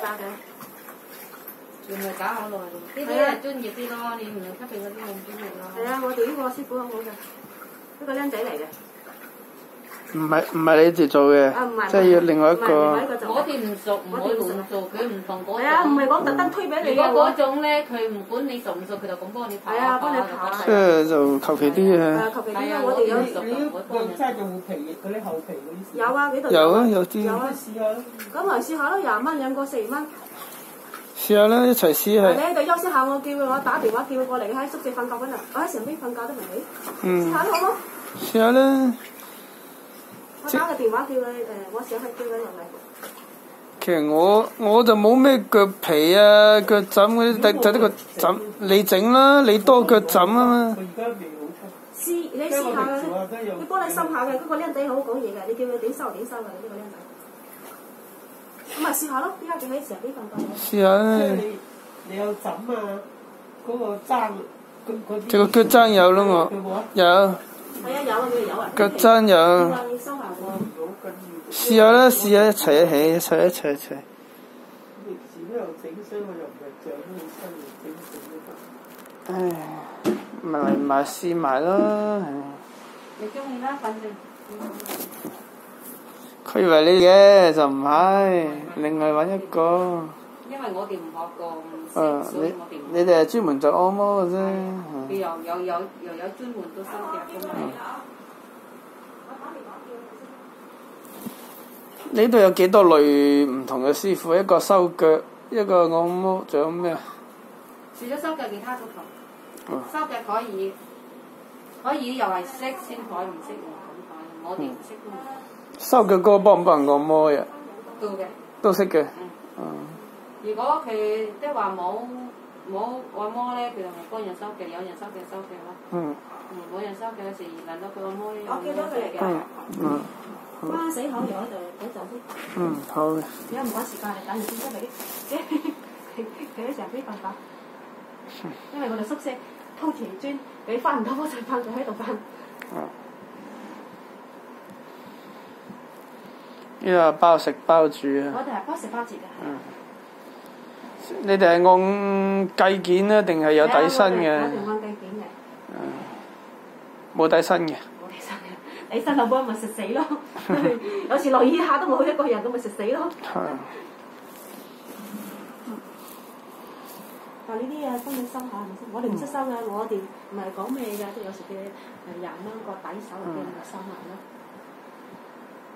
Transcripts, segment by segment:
家嘅。原來搞好耐咯，呢啲係專業啲咯，你唔係出邊嗰啲冇專業咯。係啊，我哋呢個師傅好好嘅，呢個僆仔嚟嘅。唔係唔係你哋做嘅即係要另外一唔係另外一個。我哋唔熟，唔可以亂做，佢唔同嗰種。係啊，唔係講特登推俾你嘅如果嗰喎。種咧，佢唔管你熟唔熟，佢就咁幫你跑係啊幫你跑即係就求其啲嘅。啊，求其啲啊我哋有我哋你要用真係用皮翼嗰啲厚皮嗰啲。有。啊，幾度有啊，有啲有啊試下咯。咁咪試下咯，廿蚊兩個四蚊。試下啦，一齊試你係。喺度休息下，我叫佢我打電話叫佢過嚟，喺宿舍瞓覺嗰陣，我喺上邊瞓覺都唔理。試嗯，下咯，好冇？試下啦。我打個電話叫佢誒，我上去叫佢入嚟。其實我我就冇咩腳皮啊、腳枕嗰啲，就就呢個枕你整啦，你多腳枕啊嘛。佢而家未好。試你試下啦，你幫你心下嘅，嗰個僆仔好講嘢嘅，你叫佢點收點收嘅呢個僆仔。咁咪試下咯，依家仲喺上邊瞓覺。試下啦。你你有枕啊，嗰個踭，嗰嗰啲。隻個腳踭有啦我？有係啊，有啊，佢有啊。腳真有。試下啦，試下一齊一起一齊一齊一齊。唉，咪嚟埋試埋咯。唉你中意啦，反正。佢以為你嘅就唔係，另外揾一個。因為我哋唔學過，唔誒，識，所以你我哋唔你哋係專門做按摩嘅啫。佢嗯又有有又有專門到收腳㗎嘛。呢度有幾多類唔同嘅師傅？一個收腳，一個按摩，仲有咩啊？除咗收腳，其他都同。哦收腳可以，可以又係識先可以，唔識唔肯可以。我哋唔識都唔收腳嗰個幫唔幫人按摩呀？都嘅。都識嘅。如果佢即係話冇冇按摩咧，佢就咪幫人收嘅，有人收嘅收嘅咯。嗯。嗯，冇人收腳嘅時，輪到佢按摩咧，我叫咗佢嚟嘅嗯。嗯。關死口又喺度等陣先。嗯，好嘅。而家唔趕時間，你等住先出嚟。佢佢喺上邊瞓覺，因為我哋宿舍鋪田磚，佢翻唔到屋就瞓，就喺度瞓。呢個包食包住啊！我哋係包食包住嘅。你哋係按計件啊，定係有底薪嘅？按計件嘅，冇底薪嘅。冇底薪嘅。底薪老闆咪食死咯，有時落雨下都冇一個人，咁咪食死咯。係。但呢啲啊，幫你收下係咪先？我哋唔識收嘅，我哋唔係講咩嘅，即係有時嘅誒廿蚊個底手嚟嘅，咪收埋咯。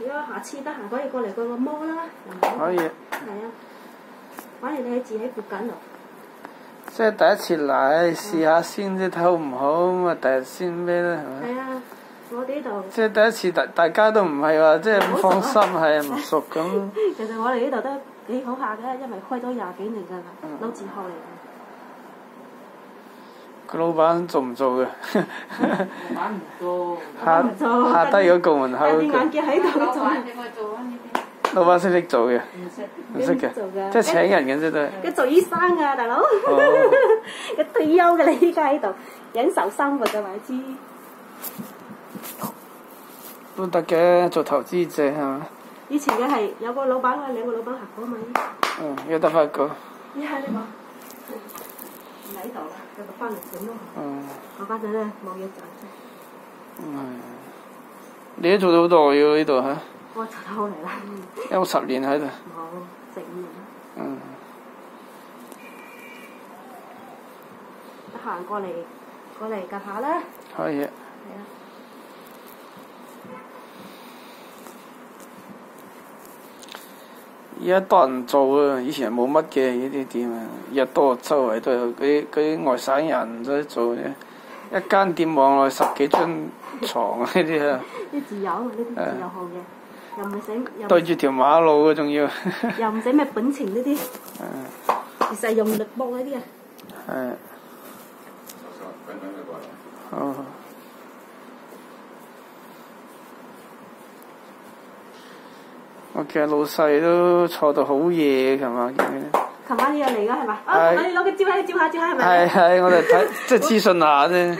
如果下次得閒可以過嚟過個摩啦，可以。係啊，反正你喺自己附近度。即係第一次嚟試下先啫，睇好唔好咁啊？第日先咩咧？係咪？係啊，我哋呢度即係第一次，大大家都唔係話即係唔放心，係啊唔熟咁。其實我哋呢度都幾好下嘅，因為開咗廿幾年㗎啦，老字號嚟嘅。個老闆做唔做嘅？老闆唔做。下做下低嗰個門口眼鏡喺度老做？老闆識唔識做嘅？唔識。唔識嘅即係請人嘅啫都係。佢做醫生啊，大佬。哦，佢退休嘅你依家喺度忍受生活嘅話知。都得嘅，做投資者係嘛？以前嘅係有個老闆啊，兩個老闆合伙嘛。嗯，有得翻一個。依家呢個唔喺度啦，佢就翻嚟整咯。嗯，我家陣咧冇嘢做，嗯你都做咗好多要呢度嚇，我做得好嚟啦，有十年喺度。冇四五年啦。嗯，得行過嚟過嚟夾下啦。可以。係啊。而家多人做啊，以前冇乜嘅呢啲店啊，而家多周圍都有嗰啲嗰啲外省人都做嘅，一間店望內十幾張床啊呢啲啊，啲自由，呢啲自由行嘅，又唔係使又對住條馬路嘅仲要，又唔使咩本錢呢啲，而係用力搏呢啲啊。係，好。我見老細都坐到好夜，琴晚。琴晚你又嚟㗎係嘛？啊，係你攞佢照下照下照下係咪？係係，我哋睇 即係諮詢下啫。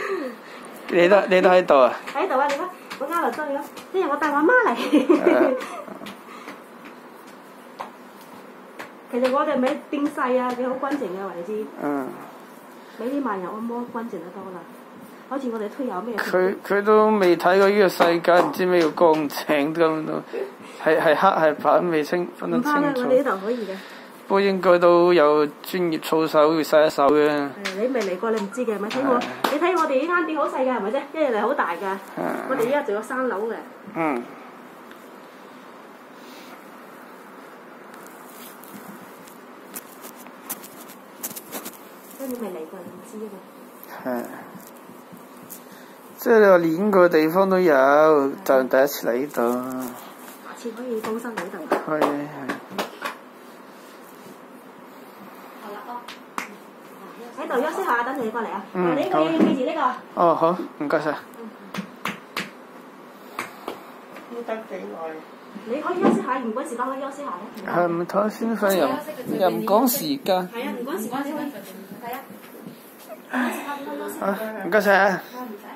你都你都喺度啊？喺度啊！你睇我啱嚟追咗，聽日我帶我媽嚟。其實我哋咪定細啊，幾好乾淨嘅位置，嗯。俾啲萬人按摩乾淨得多啦。好似我哋推有咩？佢佢都未睇過呢個世界，唔知咩叫乾淨咁都，係係黑係白都未清分得唔怕啦，清。我哋呢度可以嘅。不過應該都有專業操守要洗一手嘅。係你未嚟過，你唔知嘅，咪睇我，你睇我哋呢間店好細嘅係咪啫？一日嚟好大㗎。我哋依家仲有三樓嘅。嗯。所以你未嚟過，你唔知嘅。係。即係你話練過嘅地方都有，就係第一次嚟呢度。下次可以放心嚟呢度。係係。好啦，哦。喺度休息下，等你過嚟啊！嗯你呢個好要記住呢個。哦，好，唔該晒。要得幾耐？你可以休息下，唔趕時間可以休息下咧。係唔睇先瞓又又唔講時間。係啊，唔趕時間先可以。係啊。啊，唔該晒啊！係